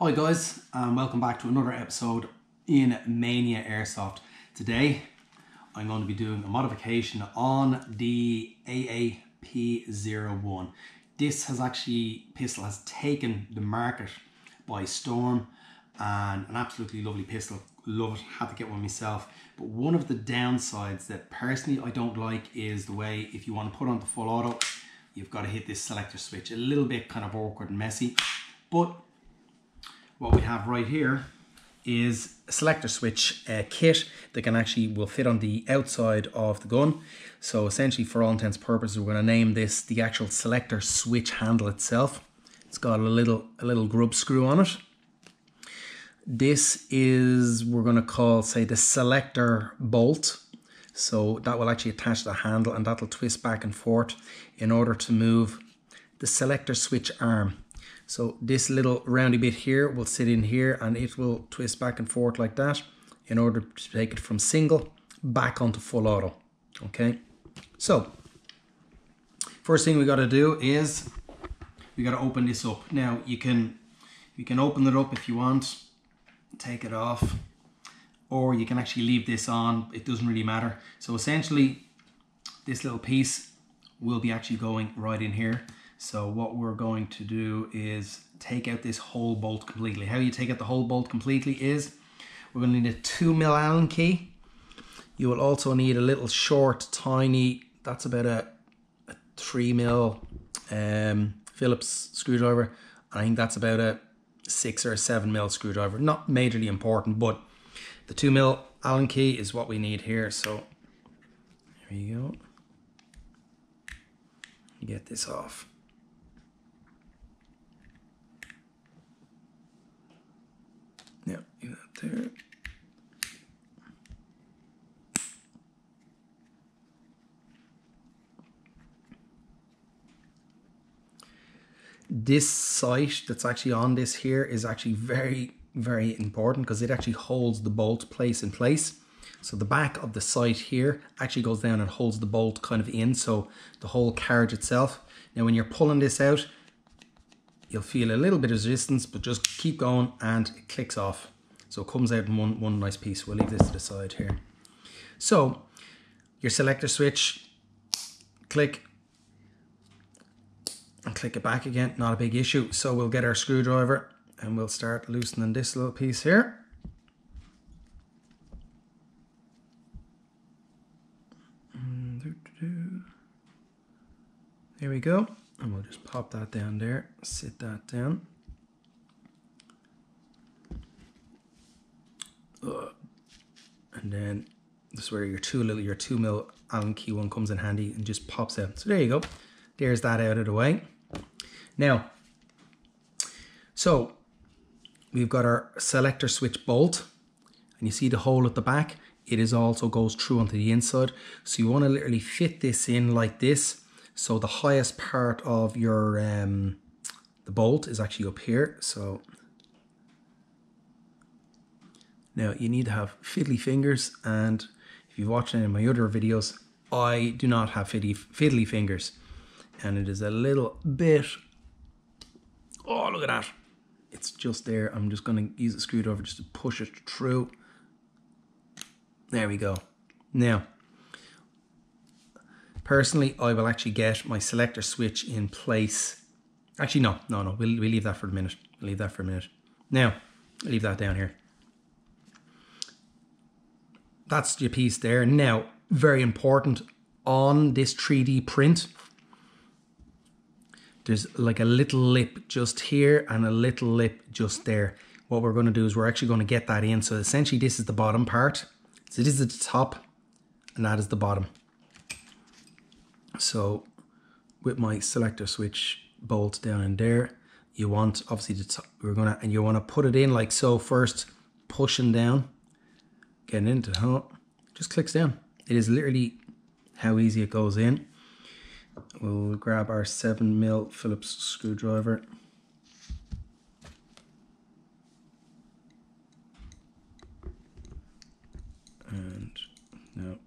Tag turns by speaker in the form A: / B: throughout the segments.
A: Hi guys, and welcome back to another episode in Mania Airsoft. Today, I'm going to be doing a modification on the AAP01. This has actually, pistol has taken the market by storm and an absolutely lovely pistol. Love it, had to get one myself. But one of the downsides that personally I don't like is the way if you want to put on the full auto, you've got to hit this selector switch. A little bit kind of awkward and messy. But what we have right here is a selector switch uh, kit that can actually will fit on the outside of the gun. So essentially for all intents purposes, we're going to name this the actual selector switch handle itself. It's got a little, a little grub screw on it. This is, we're going to call, say, the selector bolt. So that will actually attach the handle and that'll twist back and forth in order to move the selector switch arm. So this little roundy bit here will sit in here and it will twist back and forth like that in order to take it from single back onto full auto. Okay, so first thing we got to do is we got to open this up. Now you can you can open it up if you want, take it off, or you can actually leave this on. It doesn't really matter. So essentially, this little piece will be actually going right in here. So what we're going to do is take out this whole bolt completely. How you take out the whole bolt completely is we're going to need a 2 mil Allen key. You will also need a little short, tiny, that's about a, a 3 mil um, Phillips screwdriver. I think that's about a 6 or a 7 mil screwdriver. Not majorly important, but the 2 mil Allen key is what we need here. So here you go. Get this off. You that there. This sight that's actually on this here is actually very, very important because it actually holds the bolt place in place. So the back of the sight here actually goes down and holds the bolt kind of in, so the whole carriage itself. Now when you're pulling this out, you'll feel a little bit of resistance, but just keep going and it clicks off. So it comes out in one, one nice piece. We'll leave this to the side here. So your selector switch, click, and click it back again, not a big issue. So we'll get our screwdriver and we'll start loosening this little piece here. Mm, there we go. And we'll just pop that down there, sit that down. Uh, and then this is where your two little your two mil Allen key one comes in handy and just pops out. So there you go. There's that out of the way. Now, so we've got our selector switch bolt, and you see the hole at the back. It is also goes through onto the inside. So you want to literally fit this in like this. So the highest part of your um, the bolt is actually up here. So now you need to have fiddly fingers and if you've watched any of my other videos, I do not have fiddly, fiddly fingers. And it is a little bit, oh look at that. It's just there. I'm just gonna use a screwdriver just to push it through. There we go. Now, personally, I will actually get my selector switch in place. Actually, no, no, no. We'll, we'll leave that for a minute. We'll leave that for a minute. Now, leave that down here that's your piece there. Now, very important on this 3D print, there's like a little lip just here and a little lip just there. What we're going to do is we're actually going to get that in. So essentially this is the bottom part. So this is the top and that is the bottom. So with my selector switch bolt down in there, you want obviously we're gonna and you want to put it in like so first, pushing down getting into the it, just clicks down. It is literally how easy it goes in. We'll grab our 7 mil Phillips screwdriver. And no,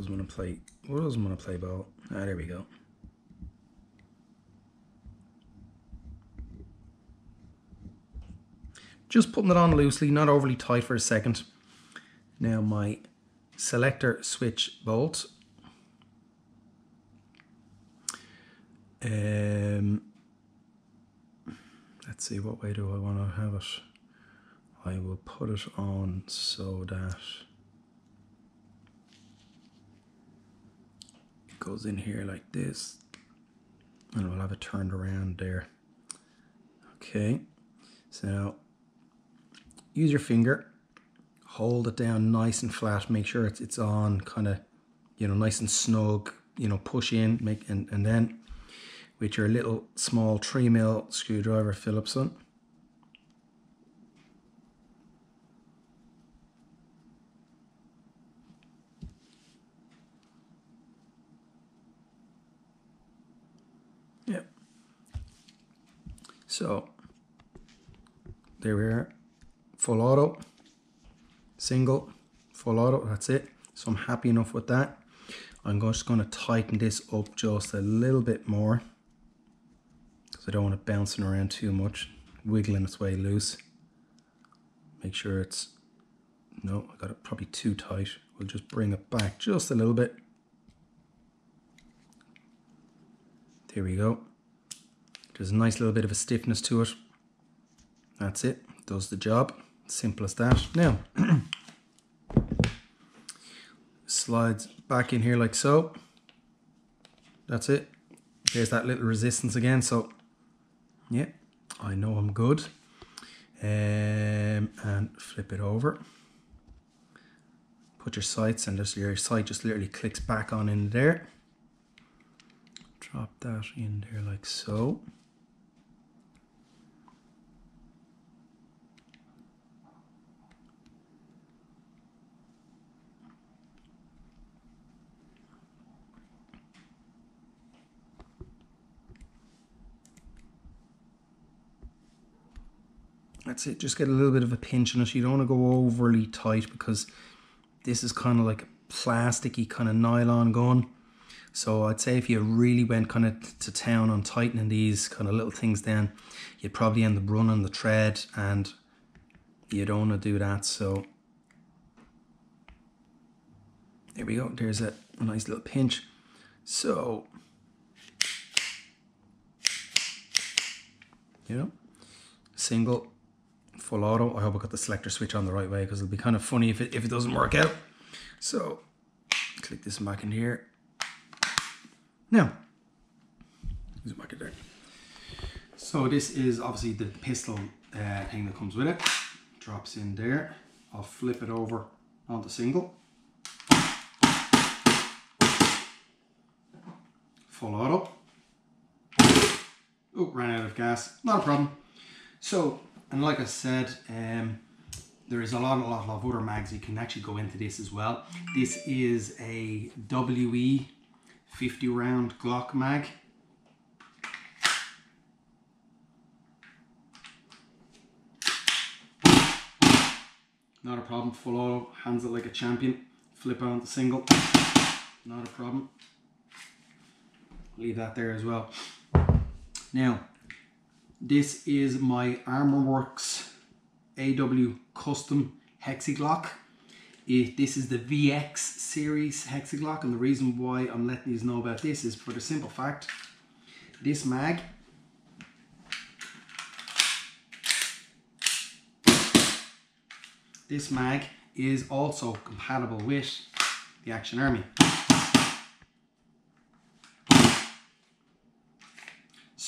A: doesn't want to play, what doesn't want to play ball? Ah, there we go. just putting it on loosely, not overly tight for a second. Now my selector switch bolt. Um, let's see, what way do I want to have it? I will put it on so that goes in here like this and we'll have it turned around there. Okay, so use your finger, hold it down nice and flat, make sure it's, it's on kind of, you know, nice and snug, you know, push in, make and, and then with your little small 3 mil screwdriver Phillipson, Yep. So there we are full auto, single, full auto, that's it. So I'm happy enough with that. I'm just going to tighten this up just a little bit more because I don't want it bouncing around too much, wiggling its way loose. Make sure it's, no, I got it probably too tight. We'll just bring it back just a little bit. There we go. There's a nice little bit of a stiffness to it. That's it, does the job. Simple as that. Now, slides back in here like so. That's it. There's that little resistance again. So, yeah, I know I'm good. Um, and flip it over. Put your sights and just your sight just literally clicks back on in there. Drop that in there like so. That's it, just get a little bit of a pinch in it. You don't want to go overly tight because this is kind of like a plasticky kind of nylon gun. So I'd say if you really went kind of to town on tightening these kind of little things down, you'd probably end up running the thread and you don't want to do that. So there we go. There's a nice little pinch. So, you know, single full auto. I hope I got the selector switch on the right way because it'll be kind of funny if it, if it doesn't work out. So click this back in here. Now, zoom back in there. So this is obviously the pistol uh, thing that comes with it. Drops in there. I'll flip it over onto single. Full auto. Oh, ran out of gas. Not a problem. So and like I said, um, there is a lot, a lot of other mags you can actually go into this as well. This is a WE 50 round Glock mag. Not a problem, full auto, hands it like a champion. Flip on the single, not a problem. Leave that there as well. Now, this is my Armorer Works AW Custom Hex Cut Glock. It, this is the VX series Hex Cut Glock and the reason why I'm letting you know about this is for the simple fact this mag this mag is also compatible with the Action Army.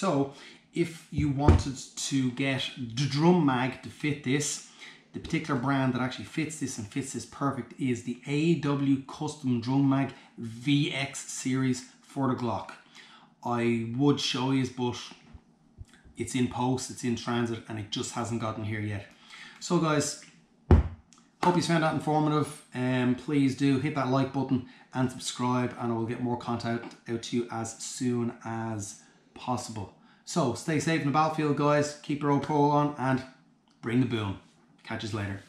A: So if you wanted to get the drum mag to fit this, the particular brand that actually fits this and fits this perfect is the AW Custom Drum Mag VX series for the Glock. I would show you, but it's in post, it's in transit, and it just hasn't gotten here yet. So guys, hope you found that informative. Um, please do hit that like button and subscribe, and I will get more content out to you as soon as possible. So stay safe in the battlefield, guys. Keep your old pro on and bring the boom. Catch us later.